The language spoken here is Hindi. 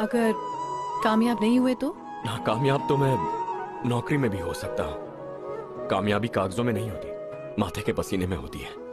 अगर कामयाब नहीं हुए तो? नाकामयाब तो मैं नौकरी में भी हो सकता हूँ। कामयाबी कागजों में नहीं होती, माथे के पसीने में होती है।